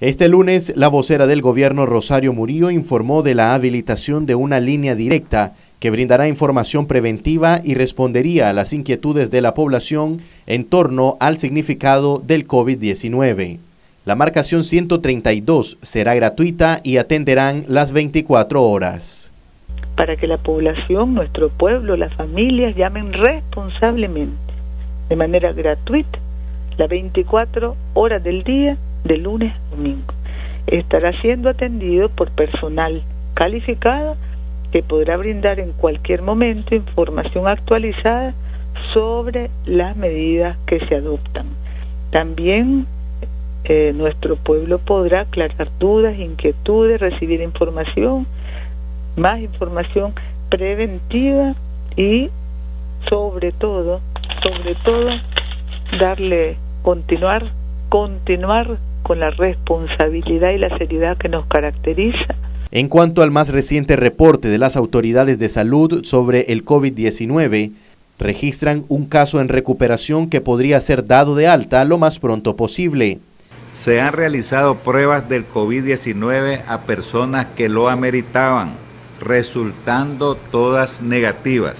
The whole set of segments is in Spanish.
Este lunes, la vocera del gobierno Rosario Murillo informó de la habilitación de una línea directa que brindará información preventiva y respondería a las inquietudes de la población en torno al significado del COVID-19. La marcación 132 será gratuita y atenderán las 24 horas. Para que la población, nuestro pueblo, las familias llamen responsablemente, de manera gratuita, las 24 horas del día de lunes a domingo. Estará siendo atendido por personal calificado que podrá brindar en cualquier momento información actualizada sobre las medidas que se adoptan. También eh, nuestro pueblo podrá aclarar dudas, inquietudes, recibir información, más información preventiva y sobre todo, sobre todo, darle, continuar, continuar con la responsabilidad y la seriedad que nos caracteriza. En cuanto al más reciente reporte de las autoridades de salud sobre el COVID-19, registran un caso en recuperación que podría ser dado de alta lo más pronto posible. Se han realizado pruebas del COVID-19 a personas que lo ameritaban, resultando todas negativas.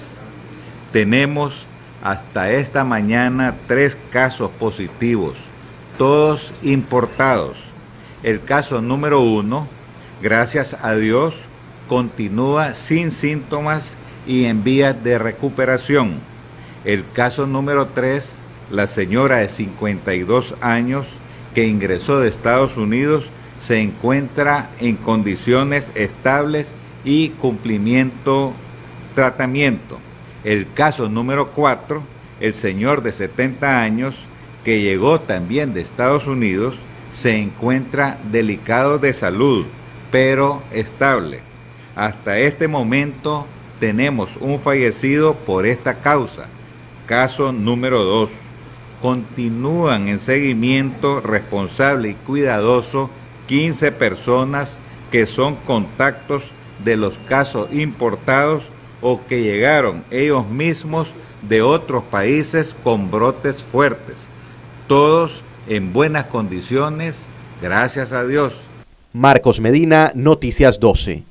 Tenemos hasta esta mañana tres casos positivos todos importados. El caso número uno, gracias a Dios, continúa sin síntomas y en vías de recuperación. El caso número tres, la señora de 52 años que ingresó de Estados Unidos se encuentra en condiciones estables y cumplimiento tratamiento. El caso número cuatro, el señor de 70 años que llegó también de Estados Unidos, se encuentra delicado de salud, pero estable. Hasta este momento tenemos un fallecido por esta causa. Caso número 2. Continúan en seguimiento responsable y cuidadoso 15 personas que son contactos de los casos importados o que llegaron ellos mismos de otros países con brotes fuertes todos en buenas condiciones, gracias a Dios. Marcos Medina, Noticias 12.